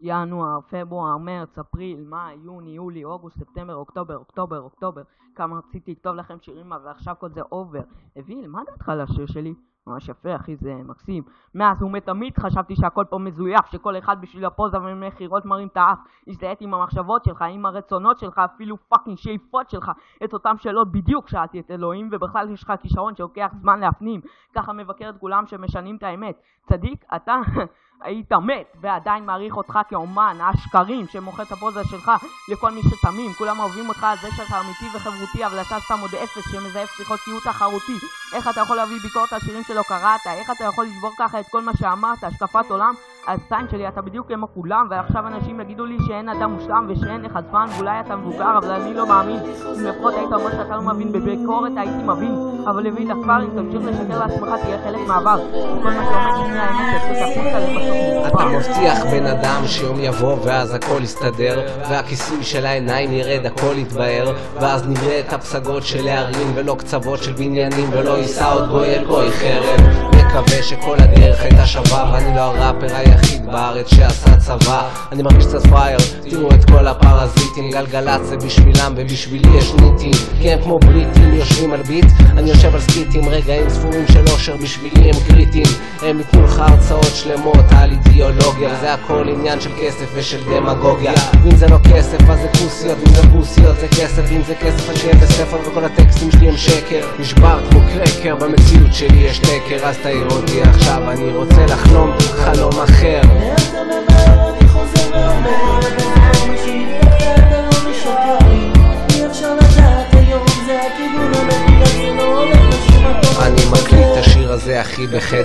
ינואר, פברואר, מרץ, אפריל, מאי, יוני, יולי, אוגוסט, ספטמבר, אוקטובר, אוקטובר, אוקטובר, כמה רציתי לכתוב לכם שירים ועכשיו כל זה over. אביל, מה דעתך על השיר שלי? ממש יפה, אחי, זה מקסים. מאז ומתמיד חשבתי שהכל פה מזויף, שכל אחד בשביל הפוזה ומכירות מרים את האף. הזדהיתי עם המחשבות שלך, עם הרצונות שלך, אפילו fucking שאיפות שלך. את אותם שאלות בדיוק שאלתי את אלוהים, ובכלל יש לך כישרון שלוקח זמן להפנים. ככה מבקר את כולם שמשנים את האמת. צדיק, אתה היית מת, ועדיין מעריך אותך כאומן, השקרים שמוכר את הפוזה שלך לכל מי שתמים. כולם אוהבים אותך על זה שאתה אמיתי וחברותי, אבל אתה סתם עוד אפס שמזייף שיחות קיוט תחרותי. איך אתה יכול להביא ביקורת על שירים שלא קראת? איך אתה יכול לשבור ככה את כל מה שאמרת? השקפת עולם? אז סטיין שלי, אתה בדיוק כמו כולם, ועכשיו אנשים יגידו לי שאין אדם מושלם ושאין לך זמן, ואולי אתה מבוגר, אבל אני לא מאמין. אם לפחות היית אומר שאתה לא מבין בביקורת, הייתי מבין. אבל לביא לכפר, אם תמשיך לשקר לעצמך, תהיה חלק מהעבר. אתה מבטיח בן אדם שיום יבוא ואז הכל יסתדר והכיסוי של העיניים ירד הכל יתבהר ואז נראה את הפסגות של הערים ולא קצוות של בניינים ולא יישא עוד גוי אל גוי חרב מקווה שכל הדרך הייתה שווה ואני לא הראפר היחיד בארץ שעשה צבא. אני מרגיש קצת פרייר, תראו את כל הפרזיטים גלגלצ זה בשבילם ובשבילי יש ניטים. כי הם כמו בריטים יושבים על ביט אני יושב על סקיטים רגעים ספורים של אושר בשבילי הם קריטים. הם ייתנו לך הרצאות שלמות על אידיאולוגיה וזה הכל עניין של כסף ושל דמגוגיה. ואם זה לא כסף אז זה כוסיות ואם זה כוסיות זה כסף ואם זה כסף אני אהיה בספר וכל הטקסטים שלי הם שקר. נשבר כמו קרקר במציאות שלי יש תקר אז תעיר אותי עכשיו אני רוצה לחלום חלום אחר. אתה ממהר, אני חוזר ואומר,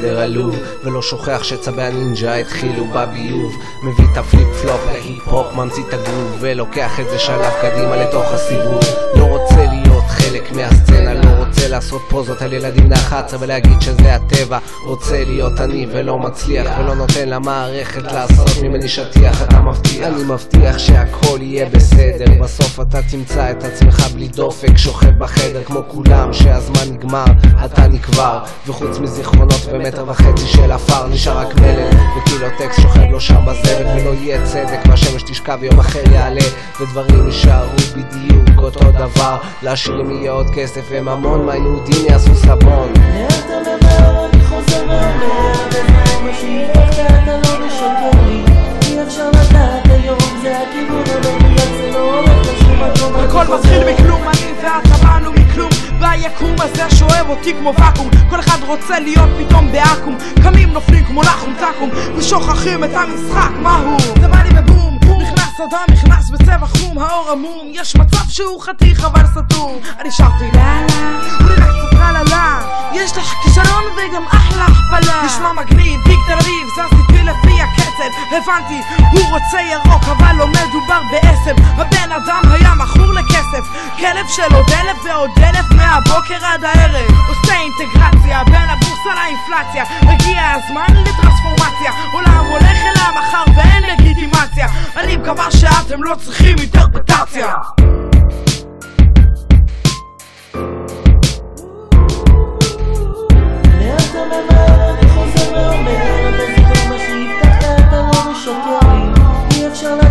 בחדר עלוב ולא שוכח שצבי הנינג'ה התחילו בביוב. מביא את ה flip flop להיפ הופ ממציא את הגרוב ולוקח את זה שלב קדימה לתוך הסיבוב. לא רוצה להיות חלק מהסצנה לא רוצה לעשות פוזות על ילדים 11 ולהגיד שזה הטבע. רוצה להיות אני ולא מצליח ולא נותן למערכת לעשות ממני שטיח אתה מבטיח. אני מבטיח שהכל יהיה בסדר. בסוף אתה תמצא את עצמך בלי דופק שוכב בחדר כמו כולם שהזמן נגמר אתה נקבר. וחוץ מזיכרונות ומטר וחצי של עפר נשאר רק מלל וקילוטקס שוכב לו שם בזבל ולא יהיה צדק. והשמש תשכב יום אחר יעלה ודברים יישארו בדיוק אותו דבר. לעשירים יהיה עוד כסף וממון מהיהודים יעשו סבון. אתה ממהר, אני חוזר ואומר, והיקום הזה שואב אותי כמו ואקום. כל אחד רוצה להיות פתאום בעכו"ם קמים נופלים כמו לחום תקום. ושוכחים את המשחק, מהו? זה בא לי בבום. נכנס אדם, נכנס בצבע חום, האור עמום. יש מצב שהוא חתיך אבל סתום. אני שרתי לה הבנתי, הוא רוצה ירוק אבל לא מדובר בעשב. הבן אדם היה מכור לכסף. כלב של עוד אלף ועוד אלף מהבוקר עד הערב. עושה אינטגרציה בין הבורסה לאינפלציה. הגיע הזמן לטרנספורמציה. עולם הולך אל המחר ואין לגיטימציה. אני מקווה שאתם לא צריכים אינטרפטציה shall